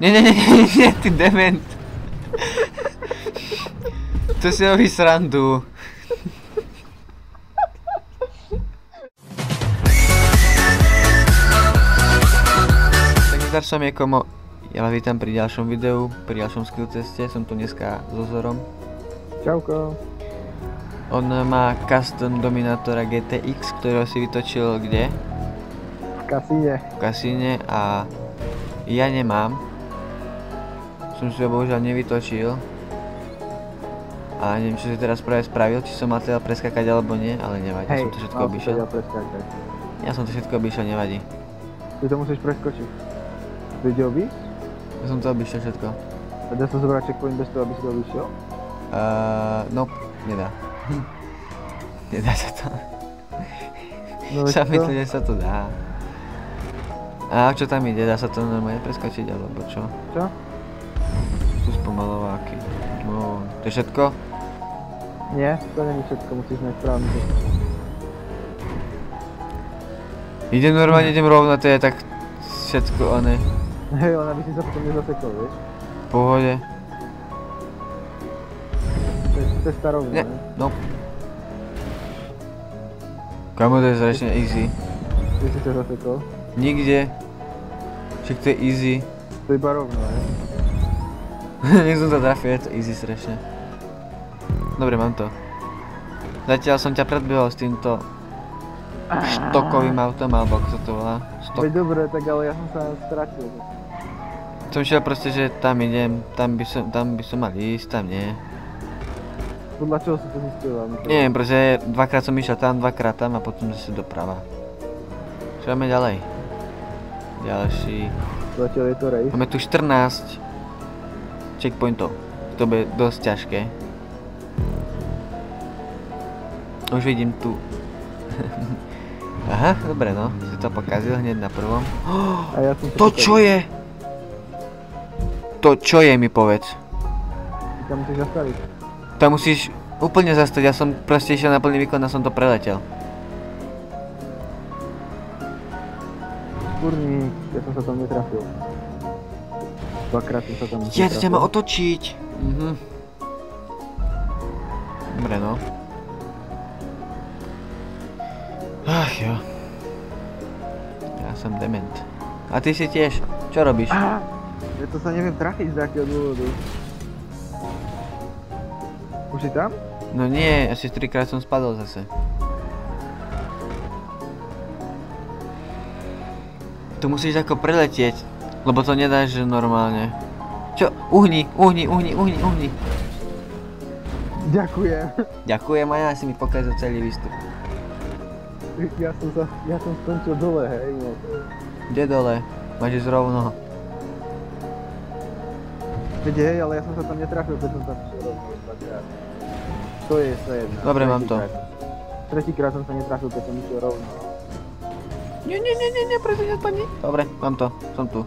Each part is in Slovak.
Nie, nie, nie, nie, nie, ty dement. To si robí srandu. Takže zdar som je komo. Ja vás vítam pri ďalšom videu, pri ďalšom skill teste. Som tu dneska so Zorom. Čauko. On má custom Dominatora GTX, ktorého si vytočil kde? V kasíne. V kasíne a ja nemám. Som si ho bohužiaľ nevytočil. A neviem, čo si teraz práve spravil, či som mal teda preskakať alebo nie, ale nevadí, Hej, som to všetko obišiel. teda. Ja som to všetko obišiel, nevadí. Ty to musíš preskočiť. To ide obísť? Ja som to obišiel všetko. A dá sa zobrať checkpoint bez toho, aby si to obišiel? Uh, no, nedá. nedá sa to. No Sa myslím, že sa to dá. A čo tam ide? Dá sa to normálne preskočiť alebo čo? Čo? To je všetko? Nie, to není všetko, musíš nájsť správny. Idem normálne, idem rovno, to je tak všetko one. Hej, len aby si sa potom nezasekol, vieš? V pohode. To je cesta rovno, Nie, ne? no. Kamo to je strašne easy. Ty si sa zasekol. Nikde. Však to je easy. To je iba rovno, ne? Nech som to trafil, je to easy strašne. Dobre, mám to. Zatiaľ som ťa predbehol s týmto štokovým autom, alebo ako sa to volá. Stok. Veď dobre, tak ale ja som sa stratil. Som šiel proste, že tam idem, tam by som, tam by som mal ísť, tam nie. Podľa čoho si to zistil? Neviem, proste dvakrát som išiel tam, dvakrát tam a potom zase doprava. Čo máme ďalej? Ďalší. Zatiaľ je to race. Máme tu 14 checkpointov. To bude dosť ťažké. Už vidím tu. Aha, dobre no, si to pokazil hneď na prvom. A ja som To čo je? To čo je mi povedz. Tam musíš zastaviť. Tam musíš úplne zastať, ja som proste išiel na plný výkon a som to preletel. Kurník, ja som sa tam netrafil. Dvakrát som sa tam Ja to ťa má otočiť. Mhm. Dobre no. Ach jo. Ja som dement. A ty si tiež. Čo robíš? Ja to sa neviem trafiť z akého dôvodu. Už si tam? No nie, asi trikrát som spadol zase. Tu musíš ako preletieť, lebo to nedáš že normálne. Čo? Uhni, uhni, uhni, uhni, uhni. Ďakujem. Ďakujem a ja si mi pokazil celý výstup. Ja som sa, ja som skončil dole, hej, no. Kde dole? Máš ísť rovno. Veď hej, ale ja som sa tam netrafil, keď som tam šiel rovno dvakrát. To je sa jedna. Dobre, mám to. Tretíkrát. Som sa netrafil, keď som išiel rovno. Nie, nie, nie, nie, nie, preto nespadni. Dobre, mám to, som tu.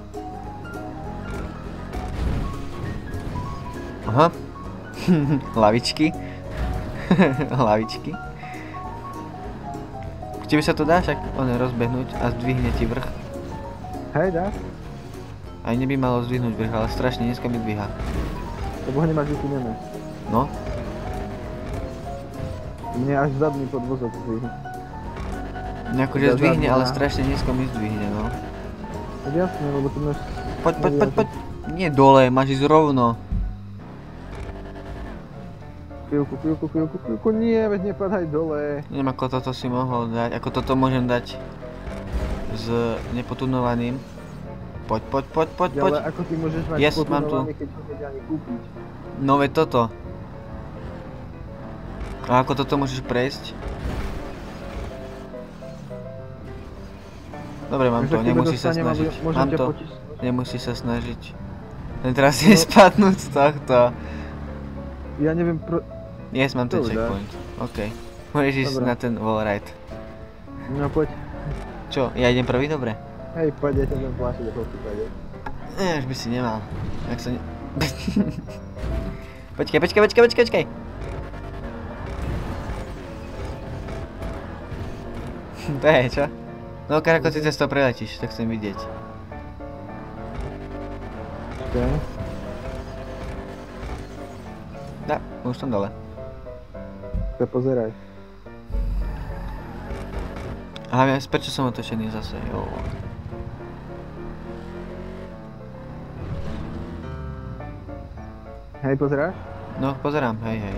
Aha. Lavičky. Lavičky. Tebe sa to dá však on rozbehnúť a zdvihne ti vrch. Hej, dáš? Aj neby malo zdvihnúť vrch, ale strašne nízko mi dvíha. Lebo ho nemáš vypínené. No, Mne až zadný podvozok zvýhne. akože Za zdvihne, ale strašne nízko mi zdvihne, no. Tak jasne, lebo tu máš... Poď, poď, poď, poď. Nie dole, máš ísť rovno. Chvíľku, chvíľku, chvíľku, chvíľku, nie, veď nepadaj dole. Neviem ako toto si mohol dať, ako toto môžem dať s nepotunovaným. Poď, poď, poď, poď, poď. Ale ako ty môžeš mať Yes, mám tu. keď ho ani kúpiť. No veď toto. A ako toto môžeš prejsť? Dobre, mám to, nemusíš sa snažiť. Mám to, nemusíš sa snažiť. Len teraz si No. spadnúť z tohto. Ja neviem pro... Yes, mám ten checkpoint. OK. Môžeš ísť na ten wallride. No poď. Čo, ja idem prvý? Dobre. Hej, poď, ja ťa budem plášiť, ako si pôjde. Ne, už by si nemal. Ak sa ne... počkaj, počkaj, počkaj, počkaj, počkaj. to je, čo? No, ako si cez to preletíš, to chcem vidieť. Okay. Da, už som dole. To pozeraj. Hlavne, prečo som otočený zase, jo. Hej, pozeráš? No, pozerám, hej, hej.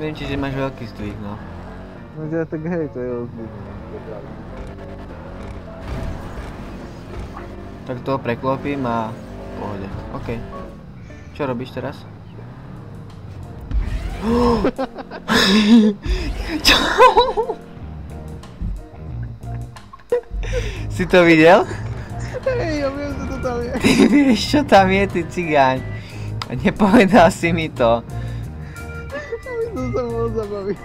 Viem ti, že máš veľký zdvih, no. No že tak hej, to je ozbyt. Tak to preklopím a pohode. OK. Čo robíš teraz? Čo? si to videl? Hej, ja viem, že to tam je. Ty vieš, čo tam je, ty cigáň. A nepovedal si mi to. Ja som sa mohol zabaviť.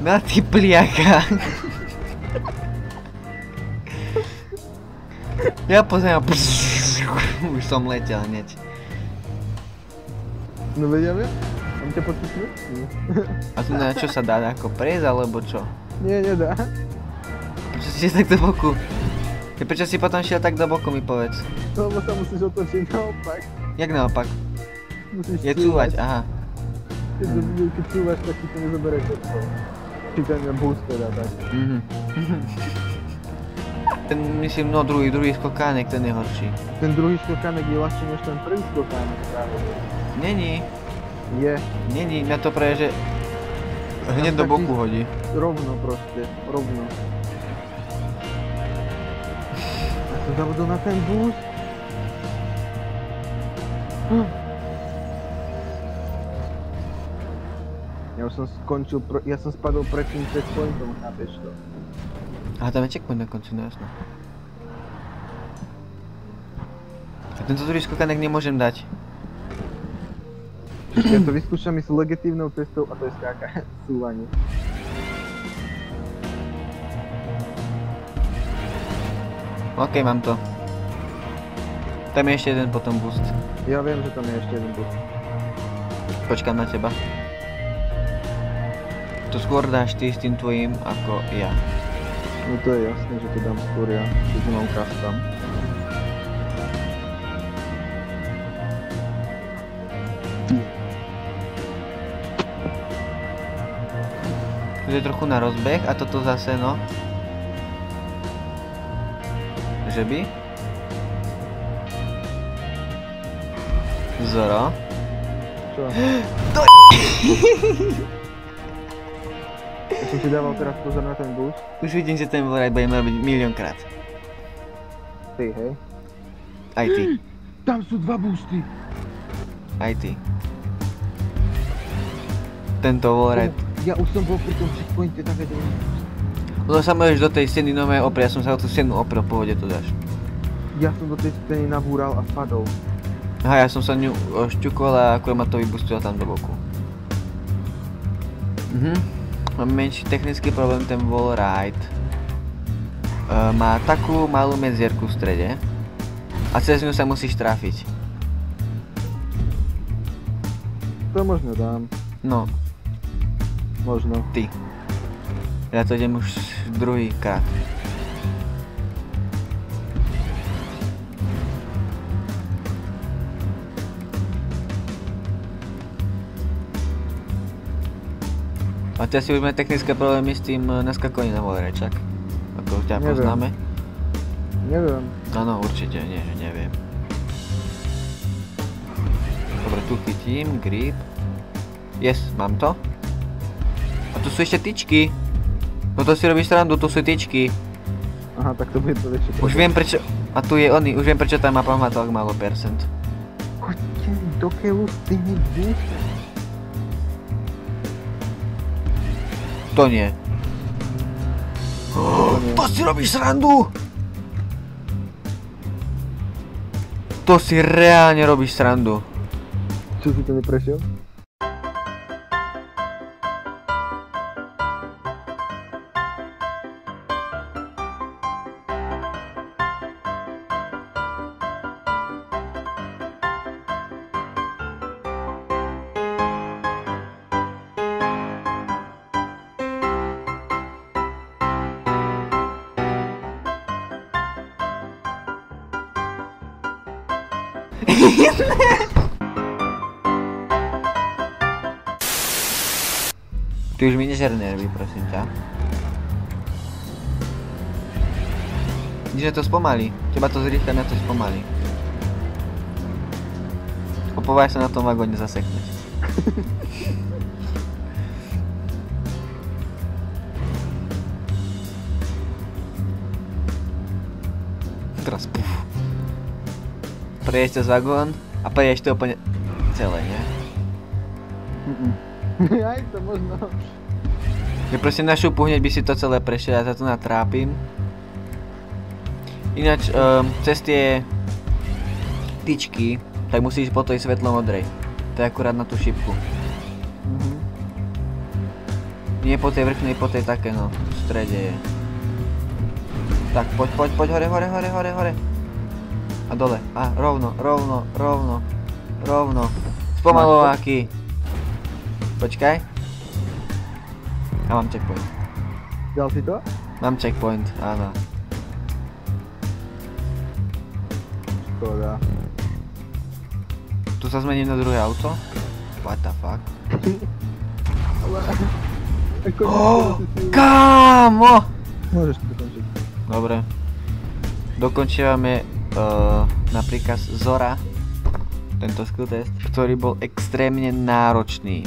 No ty pliaka. Ja pozerám. Už som letel hneď. No veď ja viem. Mám ťa? Nie. A tu na čo sa dá, ako prejsť, alebo čo? Nie, nedá. Prečo si tak do boku? Ty prečo si potom šiel tak do boku, mi povedz. Lebo sa musíš otočiť naopak. Jak naopak? Musíš Je cúvať, aha. Keď, keď cúvaš, tak ti to ten boost teda tak. Mhm. Ten, myslím, no druhý, druhý skokánek, ten je horší. Ten druhý skokánek je ľahší než ten prvý skokánek práve. Není, Je. není, na to praje, že hneď do boku hodí. Rovno proste, rovno. Ja som zabudol na ten boost. Hm. Ja už som skončil, ja som spadol predtým checkpointom, chápeš to? Aha, tam je checkpoint na konci, no jasno. A tento druhý skokánek nemôžem dať. Ja to vyskúšam s legitímnou cestou a to je skáka, súvanie. OK, mám to. Tam je ešte jeden potom boost. Ja viem, že tam je ešte jeden boost. Počkám na teba. To skôr dáš ty s tým tvojím ako ja. No to je jasné, že to dám skôr ja, keď nemám custom. Tu je trochu na rozbeh a toto zase no. Že by? Zoro. Čo? To Ja som si dával teraz pozor na ten boost. Už vidím, že ten voraj budeme robiť miliónkrát. Ty, hej. Aj ty, Tam sú dva boosty. aj ty. Tento voraj. Ja už som bol pri tom checkpointe, tak vedel. Lebo sa môžeš do tej steny nové oprieť, ja som sa o tú stenu oprel, pohode to dáš. Ja som do tej steny nabúral a spadol. Aha, ja som sa ňu šťukol a akurát ma to vybustilo tam do boku. Mhm. Mám menší technický problém, ten wall ride. E, má takú malú medzierku v strede a cez ňu sa musíš trafiť. To možno dám. No, Možno. ty. Ja to idem už druhý krát. A ty asi už máme technické problémy s tým eh, naskakovaním na volere, čak? Ako ťa Neviem. poznáme? Neviem. Áno, určite, nie, že neviem. Dobre, tu chytím, grip. Yes, mám to. A tu sú ešte tyčky. Toto si robíš srandu, tu sú tyčky. Aha, tak to bude to väčšie. Už viem prečo... A tu je oný, už viem prečo tá mapa má tak málo percent. Choďte do keľu s tými boostami. To nie. To si robíš srandu! To si reálne robíš srandu. Čo si to neprešiel? Ty už mi nežer nervy, prosím ťa. Nič to spomalí. Teba to zrýchla, na to spomalí. Opovaj sa na tom vagóne zasekneš. Teraz puf. Prejdeš cez vagón a prejdeš to úplne celé, nie? Aj to možno. Že proste na šupu hneď by si to celé prešiel, ja sa tu natrápim. Ináč, um, cez tie tyčky, tak musíš po tej svetlo modrej. To je akurát na tú šipku. Mhm. Nie po tej vrchnej, po tej také no, v strede je. Tak, poď, poď, poď, hore, hore, hore, hore, hore. A dole. A, rovno, rovno, rovno, rovno. Spomalováky. Počkaj. A mám checkpoint. Dal si to? Mám checkpoint, áno. Škoda. Tu sa zmením na druhé auto? What the fuck? Oh. Kámo! Môžeš to dokončiť. Dobre. Dokončívame uh, napríklad Zora, tento skill test, ktorý bol extrémne náročný.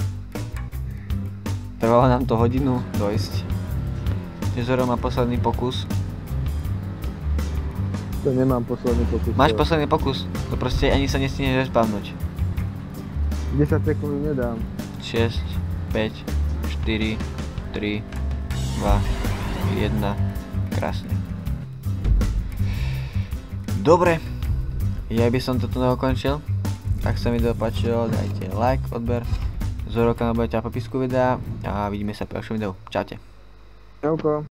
Trvalo nám to hodinu dojsť. Zoro má posledný pokus. To nemám posledný pokus. Máš posledný pokus, to proste ani sa nestihneš respavnúť. 10 sekúnd nedám. 6, 5, 4, 3, 2, 1. Krásne. Dobre, ja by som toto neukončil. Ak sa mi to páčilo, dajte like, odber. Zoro kanál budete v popisku videa a vidíme sa pri ďalšom videu. Čaute. Čauko.